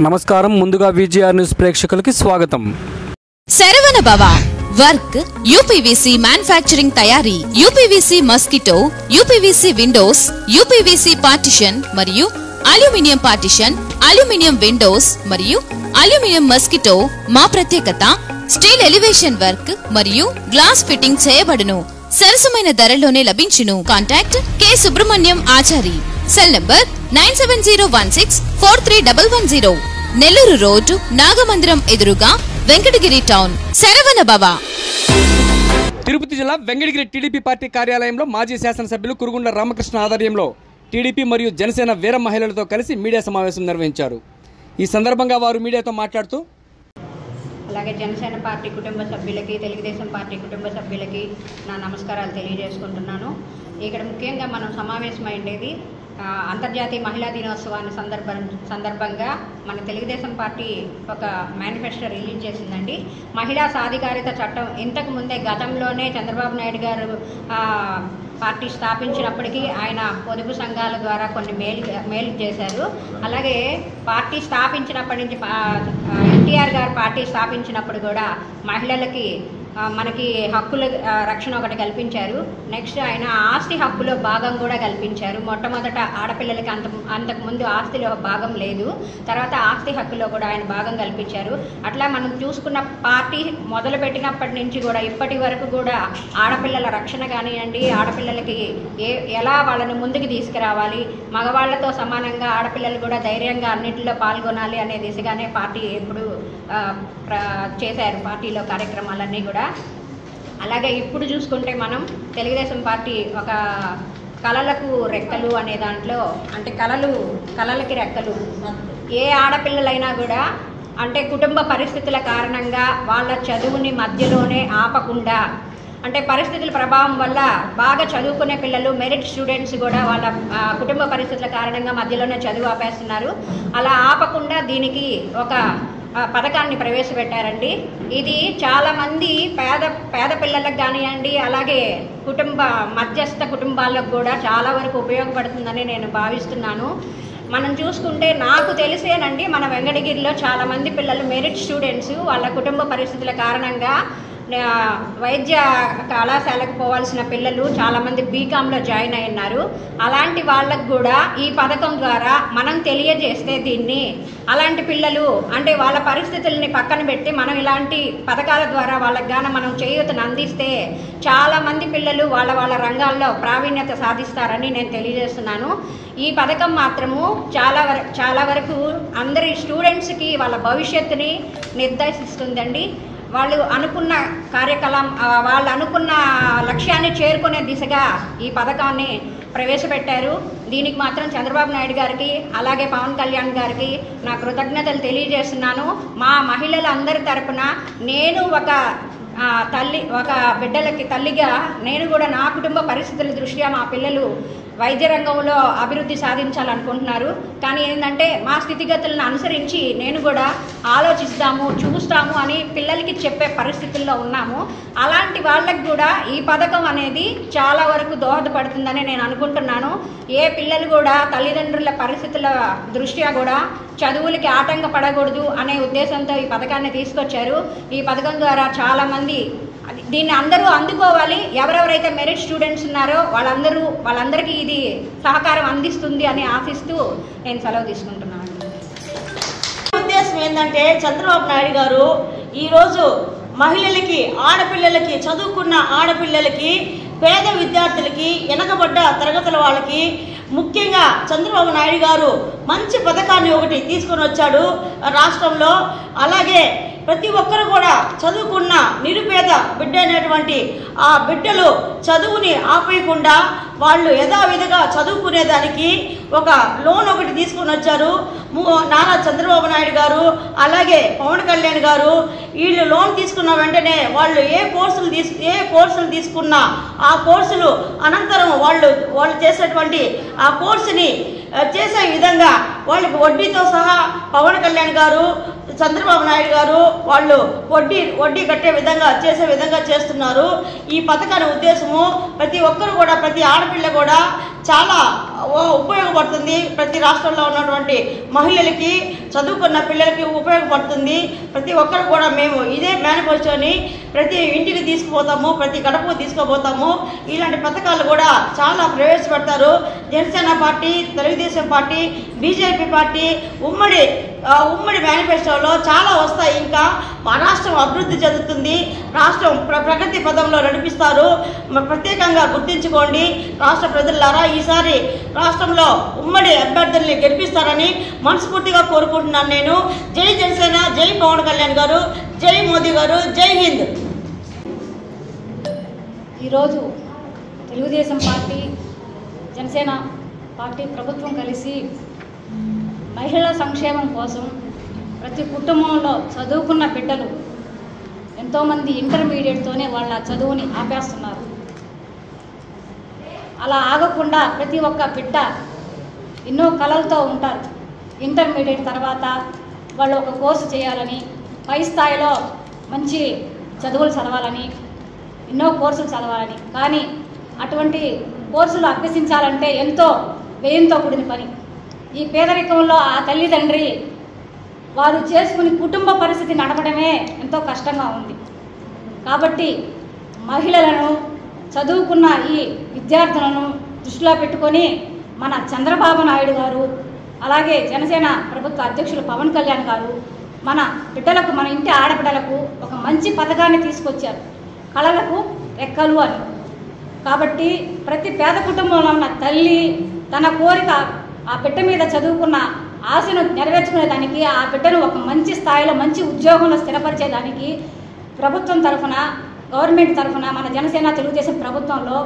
నమస్కారం. ముందుగా VGR news ప్రేక్షకులకి స్వాగతం. Saravana Bhava work UPVC manufacturing తయారీ UPVC mosquito UPVC windows UPVC partition మరియు అల్యూమినియం పార్టిషన్ అల్యూమినియం విండోస్ మరియు అల్యూమినియం మస్కిటో మా ప్రత్యేకత. స్టీల్ ఎలివేషన్ వర్క్ మరియు గ్లాస్ ఫిట్టింగ్ చేయబడును. సరసమైన ధరలోనే లభించును. Contact K. Subrahmanyam Achari. Cell number nine seven zero one six four three double one zero. Nellore road Nagamandiram ఎదురుగా వెంకటగిరి టౌన్. శరవణ భవ. తిరుపతి జిల్లా వెంకటగిరి టీడీపీ పార్టీ కార్యాలయంలో మాజీ శాసనసభ్యులు కురుగుండ్ల రామకృష్ణ ఆధ్వర్యంలో టీడీపీ మరియు జనసేన వీర మహిళలతో కలిసి మీడియా సమావేశం నిర్వహించారు. ఈ సందర్భంగా వారు మీడియాతో మాట్లాడుతూ అలాగే జనసేన పార్టీ కుటుంబ సభ్యులకి తెలుగుదేశం పార్టీ కుటుంబ సభ్యులకి నా నమస్కారాలు తెలియజేసుకుంటున్నాను. ఇక్కడ ముఖ్యంగా మనం సమావేశమైండేది అంతర్జాతీయ మహిళా దినోత్సవాన్ని సందర్భం సందర్భంగా మన తెలుగుదేశం పార్టీ ఒక మేనిఫెస్టో రిలీజ్ చేసిందండి. మహిళా సాధికారిత చట్టం ఇంతకు ముందే గతంలోనే చంద్రబాబు నాయుడు గారు పార్టీ స్థాపించినప్పటికీ ఆయన పొదుపు సంఘాల ద్వారా కొన్ని మేలు మేలు చేశారు. అలాగే పార్టీ స్థాపించినప్పటి నుంచి ఎన్టీఆర్ గారు పార్టీ స్థాపించినప్పుడు కూడా మహిళలకి మనకి హక్కుల రక్షణ ఒకటి కల్పించారు. నెక్స్ట్ ఆయన ఆస్తి హక్కులో భాగం కూడా కల్పించారు. మొట్టమొదట ఆడపిల్లలకి అంత అంతకుముందు ఆస్తిలో భాగం లేదు. తర్వాత ఆస్తి హక్కులో కూడా ఆయన భాగం కల్పించారు. అట్లా మనం చూసుకున్న పార్టీ మొదలుపెట్టినప్పటి నుంచి కూడా ఇప్పటి వరకు కూడా ఆడపిల్లల రక్షణ కానివ్వండి ఆడపిల్లలకి ఏ ఎలా వాళ్ళని ముందుకు తీసుకురావాలి మగవాళ్ళతో సమానంగా ఆడపిల్లలు కూడా ధైర్యంగా అన్నింటిలో పాల్గొనాలి అనే దిశగానే పార్టీ ఎప్పుడు ప్ర- చేశారు. పార్టీలో కార్యక్రమాలన్నీ కూడా. అలాగే ఇప్పుడు చూసుకుంటే మనం తెలుగుదేశం పార్టీ ఒక కళలకు రెక్కలు అనే దాంట్లో అంటే కళలు కళలకి రెక్కలు. ఏ ఆడపిల్లలైనా కూడా అంటే కుటుంబ పరిస్థితుల కారణంగా వాళ్ళ చదువుని మధ్యలోనే ఆపకుండా అంటే పరిస్థితుల ప్రభావం వల్ల బాగా చదువుకునే పిల్లలు మెరిట్ స్టూడెంట్స్ కూడా వాళ్ళ కుటుంబ పరిస్థితుల కారణంగా మధ్యలోనే చదువు ఆపేస్తున్నారు. అలా ఆపకుండా దీనికి ఒక పథకాన్ని ప్రవేశపెట్టారండి. ఇది చాలామంది పేద పేద పిల్లలకు కానివ్వండి అలాగే కుటుంబ మధ్యస్థ కుటుంబాలకు కూడా చాలా వరకు ఉపయోగపడుతుందని నేను భావిస్తున్నాను. మనం చూసుకుంటే నాకు తెలిసేనండి మన వెంకటగిరిలో చాలామంది పిల్లలు మెరిట్ స్టూడెంట్స్ వాళ్ళ కుటుంబ పరిస్థితుల కారణంగా వైద్య కళాశాలకు పోవాల్సిన పిల్లలు చాలామంది బీకామ్లో జాయిన్ అయి ఉన్నారు. అలాంటి వాళ్ళకు కూడా ఈ పథకం ద్వారా మనం తెలియజేస్తే దీన్ని అలాంటి పిల్లలు అంటే వాళ్ళ పరిస్థితుల్ని పక్కన పెట్టి మనం ఇలాంటి పథకాల ద్వారా వాళ్ళకి గాన మనం చేయూతను అందిస్తే చాలామంది పిల్లలు వాళ్ళ వాళ్ళ రంగాల్లో ప్రావీణ్యత సాధిస్తారని నేను తెలియజేస్తున్నాను. ఈ పథకం మాత్రము చాలా వర చాలా వరకు అందరి స్టూడెంట్స్కి వాళ్ళ భవిష్యత్తుని నిర్దేశిస్తుందండి. వాళ్ళు అనుకున్న కార్యకలాం వాళ్ళు అనుకున్న లక్ష్యాన్ని చేరుకునే దిశగా ఈ పథకాన్ని ప్రవేశపెట్టారు. దీనికి మాత్రం చంద్రబాబు నాయుడు గారికి అలాగే పవన్ కళ్యాణ్ గారికి నా కృతజ్ఞతలు తెలియజేస్తున్నాను. మా మహిళలందరి తరపున నేను ఒక తల్లి ఒక బిడ్డలకి తల్లిగా నేను కూడా నా కుటుంబ పరిస్థితుల దృష్ట్యా మా పిల్లలు వైద్య రంగంలో అభివృద్ధి సాధించాలనుకుంటున్నారు. కానీ ఏంటంటే మా స్థితిగతులను అనుసరించి నేను కూడా ఆలోచిస్తాము చూస్తాము అని పిల్లలకి చెప్పే పరిస్థితుల్లో ఉన్నాము. అలాంటి వాళ్ళకి కూడా ఈ పథకం అనేది చాలా వరకు దోహదపడుతుందని నేను అనుకుంటున్నాను. ఏ పిల్లలు కూడా తల్లిదండ్రుల పరిస్థితుల దృష్ట్యా కూడా చదువులకి ఆటంకపడకూడదు అనే ఉద్దేశంతో ఈ పథకాన్ని తీసుకొచ్చారు. ఈ పథకం ద్వారా చాలామంది దీన్ని అందరూ అందుకోవాలి. ఎవరెవరైతే మెరిట్ స్టూడెంట్స్ ఉన్నారో వాళ్ళందరూ వాళ్ళందరికీ ఇది సహకారం అందిస్తుంది అని ఆశిస్తూ నేను సెలవు తీసుకుంటున్నాను. ఉద్దేశం ఏంటంటే చంద్రబాబు నాయుడు గారు ఈరోజు మహిళలకి ఆడపిల్లలకి చదువుకున్న ఆడపిల్లలకి పేద విద్యార్థులకి వెనకబడ్డ తరగతుల వాళ్ళకి ముఖ్యంగా చంద్రబాబు నాయుడు గారు మంచి పథకాన్ని ఒకటి తీసుకొని వచ్చాడు రాష్ట్రంలో. అలాగే ప్రతి ఒక్కరు కూడా చదువుకున్న నిరుపేద బిడ్డ అనేటువంటి ఆ బిడ్డలు చదువుని ఆపేయకుండా వాళ్ళు యథావిధిగా చదువుకునేదానికి ఒక లోన్ ఒకటి తీసుకొని వచ్చారు. నారా చంద్రబాబు నాయుడు గారు అలాగే పవన్ కళ్యాణ్ గారు వీళ్ళు లోన్ తీసుకున్న వెంటనే వాళ్ళు ఏ కోర్సులు తీసు ఏ కోర్సులు తీసుకున్నా ఆ కోర్సులు అనంతరం వాళ్ళు వాళ్ళు చేసేటువంటి ఆ కోర్సుని చేసే విధంగా వాళ్ళకి వడ్డీతో సహా పవన్ కళ్యాణ్ గారు చంద్రబాబు నాయుడు గారు వాళ్ళు వడ్డీ వడ్డీ కట్టే విధంగా చేసే విధంగా చేస్తున్నారు. ఈ పథకాన్ని ఉద్దేశము ప్రతి ఒక్కరు కూడా ప్రతి ఆడపిల్ల కూడా చాలా ఉపయోగపడుతుంది ప్రతి రాష్ట్రంలో ఉన్నటువంటి మహిళలకి. చదువుకున్న పిల్లలకి ఉపయోగపడుతుంది. ప్రతి ఒక్కరు కూడా మేము ఇదే మేనిఫెస్టోని ప్రతి ఇంటికి తీసుకుపోతాము ప్రతి గడపకు తీసుకుపోతాము. ఇలాంటి పథకాలు కూడా చాలా ప్రవేశపెడతారు. Janasena party Telugu Desam party BJP party ఉమ్మడి ఉమ్మడి మేనిఫెస్టోలో చాలా వస్తాయి. ఇంకా మా రాష్ట్రం అభివృద్ధి చెందుతుంది. రాష్ట్రం ప్ర- ప్రగతి పదంలో నడిపిస్తారు. ప్రత్యేకంగా గుర్తించుకోండి. రాష్ట్ర ప్రజలారా ఈసారి రాష్ట్రంలో ఉమ్మడి అభ్యర్థుల్ని గెలిపిస్తారని మనస్ఫూర్తిగా కోరుకుంటున్నాను నేను. జై జనసేన జై పవన్ కళ్యాణ్ గారు జై మోదీ గారు జై హింద్. ఈరోజు తెలుగుదేశం పార్టీ జనసేన పార్టీ ప్రభుత్వం కలిసి మహిళల సంక్షేమం కోసం ప్రతి కుటుంబంలో చదువుకున్న బిడ్డలు ఎంతోమంది ఇంటర్మీడియట్తోనే వాళ్ళ చదువుని ఆపేస్తున్నారు. అలా ఆగకుండా ప్రతి ఒక్క బిడ్డ ఎన్నో కళలతో ఉంటారు. ఇంటర్మీడియట్ తర్వాత వాళ్ళు ఒక కోర్సు చేయాలని పై స్థాయిలో మంచి చదువులు చదవాలని ఎన్నో కోర్సులు చదవాలని. కానీ అటువంటి కోర్సులు అభ్యసించాలంటే ఎంతో వ్యయంతో కూడిన పని. ఈ పేదరికంలో ఆ తల్లిదండ్రి వారు చేసుకుని కుటుంబ పరిస్థితి నడపడమే ఎంతో కష్టంగా ఉంది. కాబట్టి మహిళలను చదువుకున్న ఈ విద్యార్థులను దృష్టిలో పెట్టుకొని మన చంద్రబాబు నాయుడు గారు అలాగే జనసేన ప్రభుత్వ అధ్యక్షులు పవన్ కళ్యాణ్ గారు మన బిడ్డలకు మన ఇంటి ఆడబిడ్డలకు ఒక మంచి పథకాన్ని తీసుకొచ్చారు. కళలకు రెక్కలు అని. కాబట్టి ప్రతి పేద కుటుంబంలో ఉన్న తల్లి తన కోరిక ఆ బిడ్డ మీద చదువుకున్న ఆశను నెరవేర్చుకునేదానికి ఆ బిడ్డను ఒక మంచి స్థాయిలో మంచి ఉద్యోగంలో స్థిరపరిచేదానికి ప్రభుత్వం తరఫున గవర్నమెంట్ తరఫున మన జనసేన తెలుగుదేశం ప్రభుత్వంలో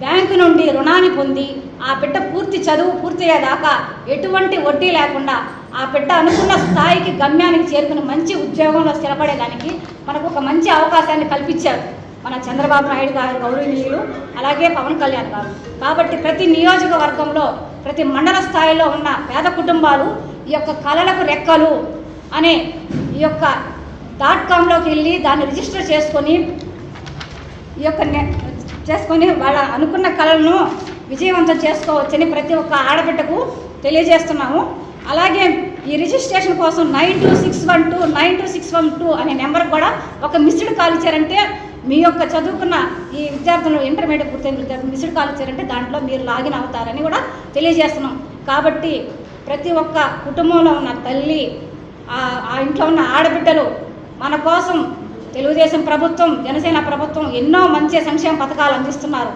బ్యాంకు నుండి రుణాన్ని పొంది ఆ బిడ్డ పూర్తి చదువు పూర్తయ్యేదాకా ఎటువంటి వడ్డీ లేకుండా ఆ బిడ్డ అనుకున్న స్థాయికి గమ్యానికి చేరుకుని మంచి ఉద్యోగంలో స్థిరపడేదానికి మనకు ఒక మంచి అవకాశాన్ని కల్పించారు మన చంద్రబాబు నాయుడు గారు గౌరవనీయులు అలాగే పవన్ కళ్యాణ్ గారు. కాబట్టి ప్రతి నియోజకవర్గంలో ప్రతి మండల స్థాయిలో ఉన్న పేద కుటుంబాలు ఈ యొక్క కళలకు రెక్కలు అనే ఈ యొక్క డాట్ కామ్లోకి వెళ్ళి దాన్ని రిజిస్టర్ చేసుకొని ఈ యొక్క చేసుకొని వాళ్ళ అనుకున్న కళలను విజయవంతం చేసుకోవచ్చని ప్రతి ఒక్క ఆడబిడ్డకు తెలియజేస్తున్నాము. అలాగే ఈ రిజిస్ట్రేషన్ కోసం nine two six one two nine two six one two అనే నెంబర్ కూడా ఒక మిస్డ్ కాల్ ఇచ్చారంటే మీ యొక్క చదువుకున్న ఈ విద్యార్థులు ఇంటర్మీడియట్ పూర్తయిన విద్యార్థులు మిస్డ్ కాల్ ఇచ్చారంటే దాంట్లో మీరు లాగిన్ అవుతారని కూడా తెలియజేస్తున్నాం. కాబట్టి ప్రతి ఒక్క కుటుంబంలో ఉన్న తల్లి ఆ ఆ ఇంట్లో ఉన్న ఆడబిడ్డలు మన కోసం తెలుగుదేశం ప్రభుత్వం జనసేన ప్రభుత్వం ఎన్నో మంచి సంక్షేమ పథకాలు అందిస్తున్నారు.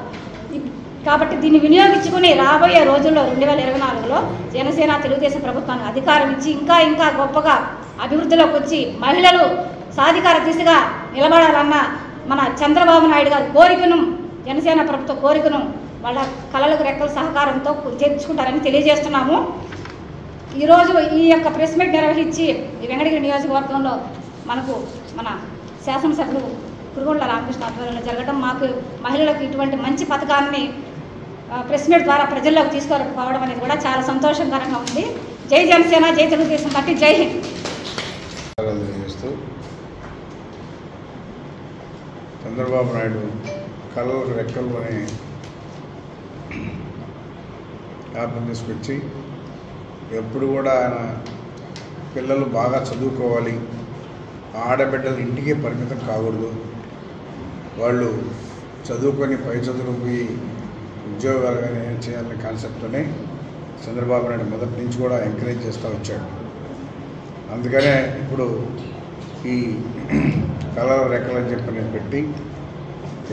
కాబట్టి దీన్ని వినియోగించుకుని రాబోయే రోజుల్లో రెండు వేల ఇరవై నాలుగులో జనసేన తెలుగుదేశం ప్రభుత్వానికి అధికారం ఇచ్చి ఇంకా ఇంకా గొప్పగా అభివృద్ధిలోకి వచ్చి మహిళలు సాధికార దిశగా నిలబడాలన్న మన చంద్రబాబు నాయుడు గారి కోరికను జనసేన ప్రభుత్వ కోరికను వాళ్ళ కళలకు రెక్కల సహకారంతో తెచ్చుకుంటారని తెలియజేస్తున్నాము. ఈరోజు ఈ యొక్క ప్రెస్ మీట్ నిర్వహించి వెంకటగిరి నియోజకవర్గంలో మనకు మన శాసనసభ్యులు కురుగొండ రామకృష్ణ ఆధ్వర్యంలో జరగడం మాకు మహిళలకు ఇటువంటి మంచి పథకాన్ని ప్రెస్ మీట్ ద్వారా ప్రజల్లోకి తీసుకురావడం అనేది కూడా చాలా సంతోషకరంగా ఉంది. జై జనసేన జై తెలుగుదేశం పార్టీ జై హింద్. చంద్రబాబు నాయుడు కళలకు రెక్కలు అనే యాప్ను తీసుకొచ్చి ఎప్పుడు కూడా ఆయన పిల్లలు బాగా చదువుకోవాలి. ఆడబిడ్డలు ఇంటికే పరిమితం కాకూడదు. వాళ్ళు చదువుకొని పై చదువులు పోయి ఉద్యోగాలు కానీ చేయాలనే కాన్సెప్ట్తోనే చంద్రబాబు నాయుడు మొదటి నుంచి కూడా ఎంకరేజ్ చేస్తూ వచ్చాడు. అందుకనే ఇప్పుడు ఈ కళల రెక్కలని చెప్పి నేను పెట్టి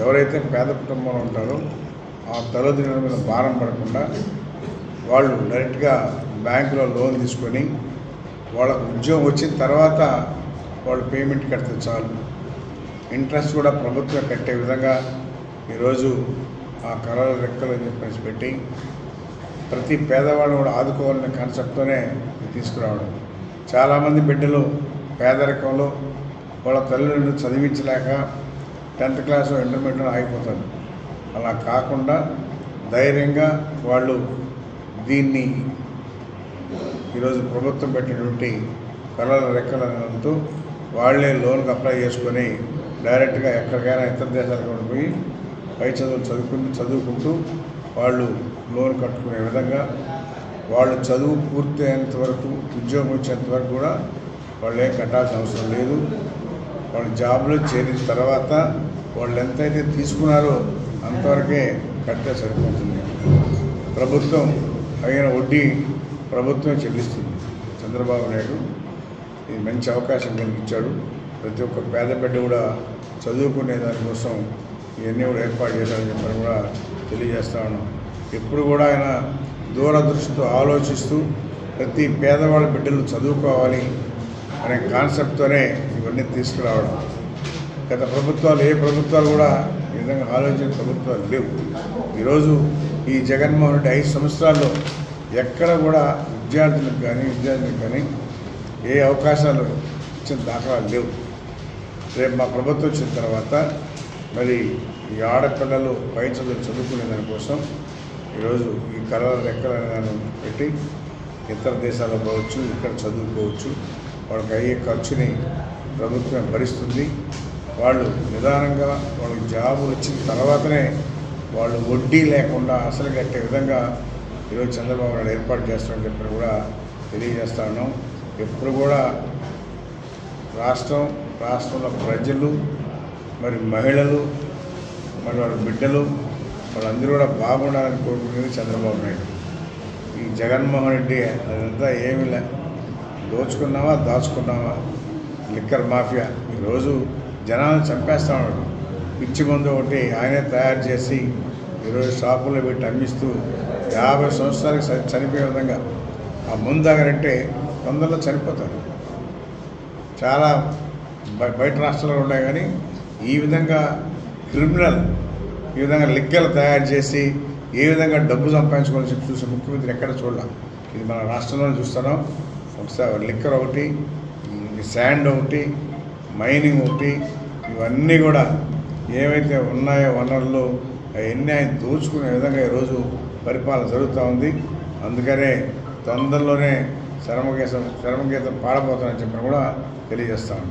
ఎవరైతే పేద కుటుంబంలో ఉంటారో ఆ తల్లిదండ్రుల మీద భారం పడకుండా వాళ్ళు డైరెక్ట్గా బ్యాంకులో లోన్ తీసుకొని వాళ్ళకు ఉద్యోగం వచ్చిన తర్వాత వాళ్ళు పేమెంట్ కడితే చాలు. ఇంట్రెస్ట్ కూడా ప్రభుత్వం కట్టే విధంగా ఈరోజు ఆ కళల రెక్కలు అని చెప్పేసి పెట్టి ప్రతి పేదవాడిని కూడా ఆదుకోవాలనే కాన్సెప్ట్తోనే తీసుకురావడం. చాలామంది బిడ్డలు పేదరికంలో వాళ్ళ తల్లిదండ్రులు చదివించలేక టెన్త్ క్లాస్ ఇంటర్మీడియట్ ఆగిపోతారు. అలా కాకుండా ధైర్యంగా వాళ్ళు దీన్ని ఈరోజు ప్రభుత్వం పెట్టినటువంటి కళల రెక్కలనంటూ వాళ్ళే లోన్కి అప్లై చేసుకొని డైరెక్ట్గా ఎక్కడికైనా ఇతర దేశాలకు పోయి పై చదువులు చదువుకుని చదువుకుంటూ వాళ్ళు లోన్ కట్టుకునే విధంగా వాళ్ళు చదువు పూర్తి అయినంత వరకు ఉద్యోగం వచ్చేంత వరకు కూడా వాళ్ళు ఏం కట్టాల్సిన అవసరం లేదు. వాళ్ళు జాబ్లో చేరిన తర్వాత వాళ్ళు ఎంతైతే తీసుకున్నారో అంతవరకే కట్టే సరిపోతుంది. ప్రభుత్వం అయిన వడ్డీ ప్రభుత్వం చెల్లిస్తుంది. చంద్రబాబు నాయుడు ఇది మంచి అవకాశం కలిగించాడు ప్రతి ఒక్క పేద బిడ్డ కూడా చదువుకునే దానికోసం ఇవన్నీ కూడా ఏర్పాటు చేశారని చెప్పని కూడా తెలియజేస్తా ఉన్నాం. ఎప్పుడు కూడా ఆయన దూరదృష్టితో ఆలోచిస్తూ ప్రతి పేదవాళ్ళ బిడ్డలు చదువుకోవాలి అనే కాన్సెప్ట్తోనే ఇవన్నీ తీసుకురావడం. గత ప్రభుత్వాలు ఏ ప్రభుత్వాలు కూడా ఈ విధంగా ఆలోచించే ప్రభుత్వాలు లేవు. ఈరోజు ఈ జగన్మోహన్ రెడ్డి ఐదు సంవత్సరాల్లో ఎక్కడ కూడా విద్యార్థులకు కానీ విద్యార్థులకు కానీ ఏ అవకాశాలు ఇచ్చిన దాఖలాలు లేవు. రేపు మా ప్రభుత్వం వచ్చిన తర్వాత మరి ఈ ఆడపిల్లలు పై చదువులు చదువుకునే దానికోసం ఈరోజు ఈ కళల రెక్కలను పెట్టి ఇతర దేశాల్లో పోవచ్చు ఇక్కడ చదువుకోవచ్చు. వాళ్ళకి అయ్యే ఖర్చుని ప్రభుత్వం భరిస్తుంది. వాళ్ళు నిదానంగా వాళ్ళకి జాబ్ వచ్చిన తర్వాతనే వాళ్ళు వడ్డీ లేకుండా అసలు కట్టే విధంగా ఈరోజు చంద్రబాబు నాయుడు ఏర్పాటు చేస్తామని చెప్పి కూడా తెలియజేస్తా ఉన్నాం. ఎప్పుడు కూడా రాష్ట్రం రాష్ట్రంలో ప్రజలు మరి మహిళలు మరి వాళ్ళ బిడ్డలు వాళ్ళందరూ కూడా బాగుండాలని కోరుకునేది చంద్రబాబు నాయుడు. ఈ జగన్మోహన్ రెడ్డి అదంతా ఏమీ లే దోచుకున్నావా దాచుకున్నావా? Liquor mafia. ఈరోజు జనాలను చంపేస్తా ఉన్నాడు. పిచ్చి మందు ఒకటి ఆయనే తయారు చేసి ఈరోజు షాపుల్లో పెట్టి అమ్మిస్తూ యాభై సంవత్సరాలకు చనిపోయే విధంగా. ఆ ముందు దగ్గరంటే తొందరలో చనిపోతారు చాలా బయ- బయట రాష్ట్రాల్లో ఉన్నాయి కానీ ఈ విధంగా క్రిమినల్ ఈ విధంగా లెక్కలు తయారు చేసి ఏ విధంగా డబ్బు సంపాదించుకోవాలని చెప్పి చూసే ముఖ్యమంత్రి ఎక్కడ చూడాలి. ఇది మన రాష్ట్రంలో చూస్తున్నాం. ఒకసారి లిక్కర్ ఒకటి శాండ్ ఒకటి మైనింగ్ ఒకటి ఇవన్నీ కూడా ఏవైతే ఉన్నాయో వనరులు అవన్నీ ఆయన దోచుకునే విధంగా ఈరోజు పరిపాలన జరుగుతూ ఉంది. అందుకనే తొందరలోనే శరమగీతం శరమగీతం పాడబోతానని చెప్పిన కూడా తెలియజేస్తాను.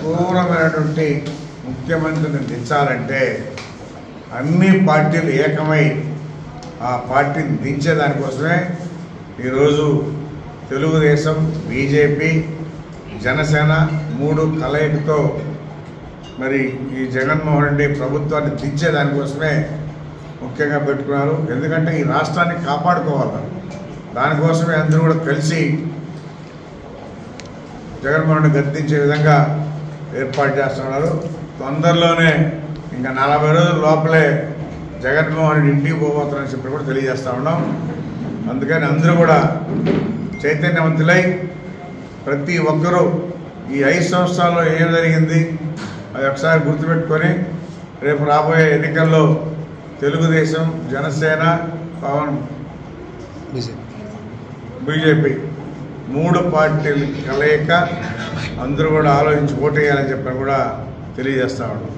క్రూరమైనటువంటి ముఖ్యమంత్రిని దించాలంటే అన్ని పార్టీలు ఏకమై ఆ పార్టీని దించే దానికోసమే ఈరోజు తెలుగుదేశం బీజేపీ జనసేన మూడు కలయికతో మరి ఈ జగన్మోహన్ రెడ్డి ప్రభుత్వాన్ని దించే దానికోసమే ముఖ్యంగా పెట్టుకున్నారు. ఎందుకంటే ఈ రాష్ట్రాన్ని కాపాడుకోవాలి. దానికోసమే అందరూ కూడా కలిసి జగన్మోహన్ గర్తించే విధంగా ఏర్పాటు చేస్తున్నారు. తొందరలోనే ఇంకా నలభై రోజుల లోపలే జగన్మోహన్ ఇంటికి పోబోతున్నారని చెప్పి కూడా తెలియజేస్తూ ఉన్నాం. అందుకని అందరూ కూడా చైతన్యవంతులై ప్రతి ఒక్కరూ ఈ ఐదు సంవత్సరాల్లో ఏం జరిగింది అది ఒకసారి గుర్తుపెట్టుకొని రేపు రాబోయే ఎన్నికల్లో తెలుగుదేశం జనసేన పవన్ బీజేపీ మూడు పార్టీలు కలయిక అందరూ కూడా ఆలోచించి ఓటేయాలని చెప్పని కూడా తెలియజేస్తా ఉన్నాం.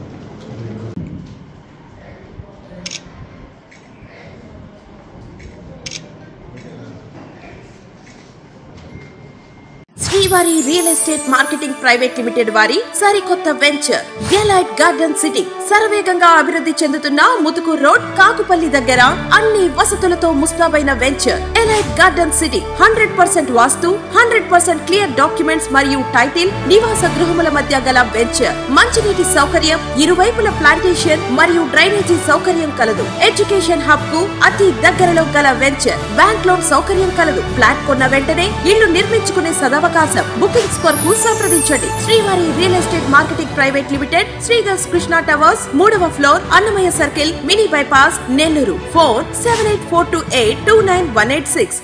Srivari real estate marketing private limited వారి సరికొత్త వెంచర్ గెలైట్ గార్డెన్ సిటీ శరవేగంగా అభివృద్ధి చెందుతున్న ముతుకు రోడ్ కాకుపల్లి దగ్గర అన్ని వసతులతో ముస్తాబైన venture elite garden city hundred percent vastu hundred percent clear documents మరియు టైటిల్ నివాస గృహముల మధ్య గల వెంచర్. మంచినీటి సౌకర్యం ఇరువైపుల ప్లాంటేషన్ మరియు డ్రైనేజీ సౌకర్యం కలదు. ఎడ్యుకేషన్ హబ్కు అతి దగ్గరలో గల వెంచర్. బ్యాంక్ లోన్ సౌకర్యం కలదు. ఫ్లాట్ కొన్న వెంటనే ఇల్లు నిర్మించుకునే సదవకాశం బుకింగ్స్ కొరకు సంప్రదించండి. Srivari real estate marketing private limited Sridhar's Krishna towers మూడవ floor Annamayya circle mini bypass Nellore. Four seven eight four two eight two nine one eight six.